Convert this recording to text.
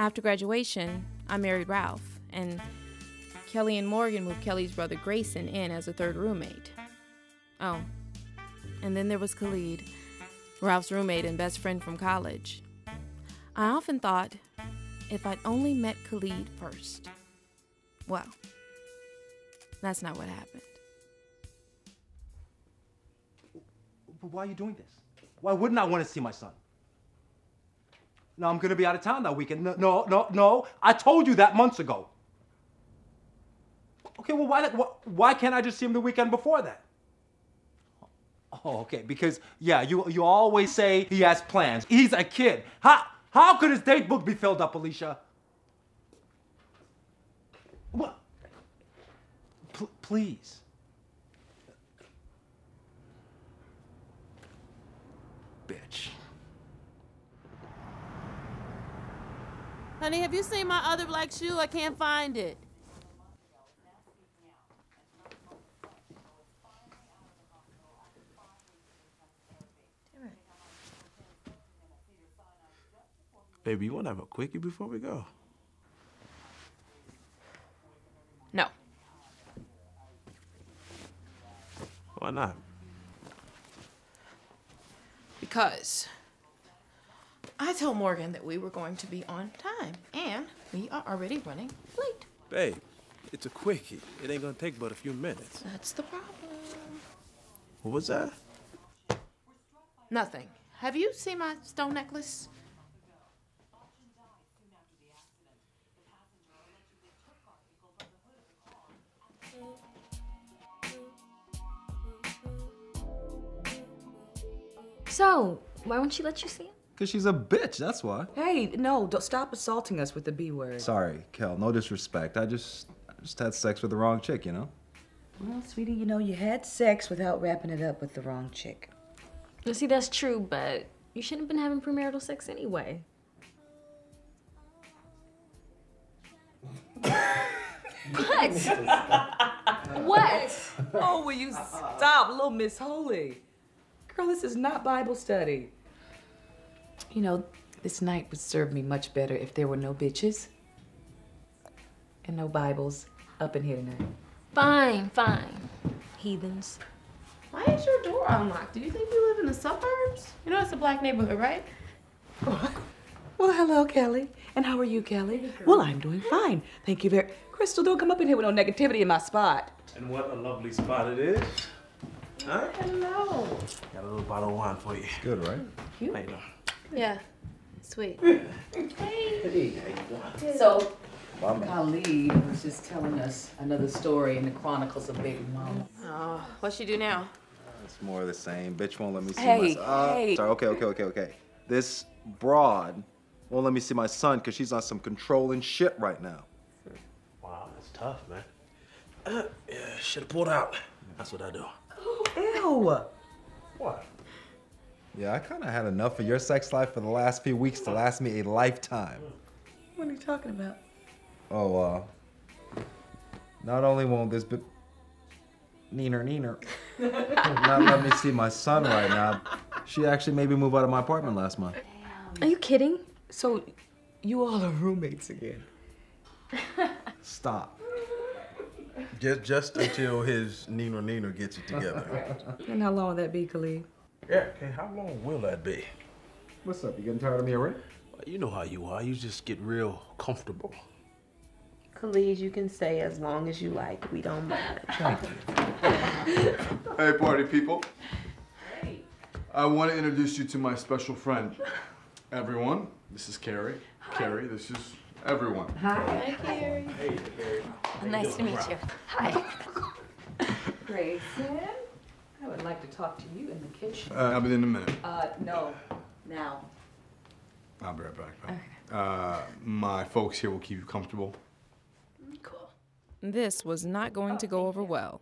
After graduation, I married Ralph, and Kelly and Morgan moved Kelly's brother Grayson in as a third roommate. Oh, and then there was Khalid, Ralph's roommate and best friend from college. I often thought if I'd only met Khalid first. Well, that's not what happened. But why are you doing this? Why wouldn't I want to see my son? No, I'm gonna be out of town that weekend. No, no, no, no. I told you that months ago. Okay, well, why, why, can't I just see him the weekend before that? Oh, okay, because, yeah, you, you always say he has plans. He's a kid. How, how could his date book be filled up, Alicia? What? P please. Bitch. Honey, have you seen my other black shoe? I can't find it. Baby, you want to have a quickie before we go? No. Why not? Because I told Morgan that we were going to be on time, and we are already running late. Babe, it's a quickie. It ain't gonna take but a few minutes. That's the problem. What was that? Nothing. Have you seen my stone necklace? So, why won't she let you see him? Because she's a bitch, that's why. Hey, no, don't stop assaulting us with the B word. Sorry, Kel, no disrespect. I just, I just had sex with the wrong chick, you know? Well, sweetie, you know, you had sex without wrapping it up with the wrong chick. Well, see, that's true, but you shouldn't have been having premarital sex anyway. what? what? Oh, will you stop, little Miss Holy? Girl, this is not Bible study. You know, this night would serve me much better if there were no bitches and no Bibles up in here tonight. Fine, fine. Heathens. Why is your door unlocked? Do you think you live in the suburbs? You know it's a black neighborhood, right? Well, hello, Kelly. And how are you, Kelly? Well, I'm doing fine. Thank you very... Chrystal, don't come up in here with no negativity in my spot. And what a lovely spot it is. Huh? Hello. Got a little bottle of wine for you. Good, right? How you doing? Yeah. Sweet. Hey. So, Khalid was just telling us another story in the Chronicles of Baby Mama. Oh, what'd she do now? It's more of the same. Bitch won't let me see Hey, my son. Uh, hey. Sorry, okay, okay, okay, okay. This broad won't let me see my son because she's on some controlling shit right now. Wow, that's tough, man. Uh, yeah, should have pulled out. That's what I do. Ew! What? Yeah, I kind of had enough of your sex life for the last few weeks to last me a lifetime. What are you talking about? Oh, uh, not only won't this bit neener neener not let me see my son right now, she actually made me move out of my apartment last month. Are you kidding? So, you all are roommates again. Stop. Just just until his Nino Nino gets it together. And how long will that be, Khalid? Yeah, okay, how long will that be? What's up? You getting tired of me already? Well, you know how you are. You just get real comfortable. Khalid, you can stay as long as you like. We don't mind. Hey, party people. Hey. I want to introduce you to my special friend. Everyone, this is Carrie. Hi. Carrie, this is everyone. Hi, Hi Carrie. Hey, Carrie. Nice to meet you. Hi. Grayson, I would like to talk to you in the kitchen. Uh, I'll be in a minute. Uh, no, now. I'll be right back. though. Uh, my folks here will keep you comfortable. Cool. This was not going to go over well.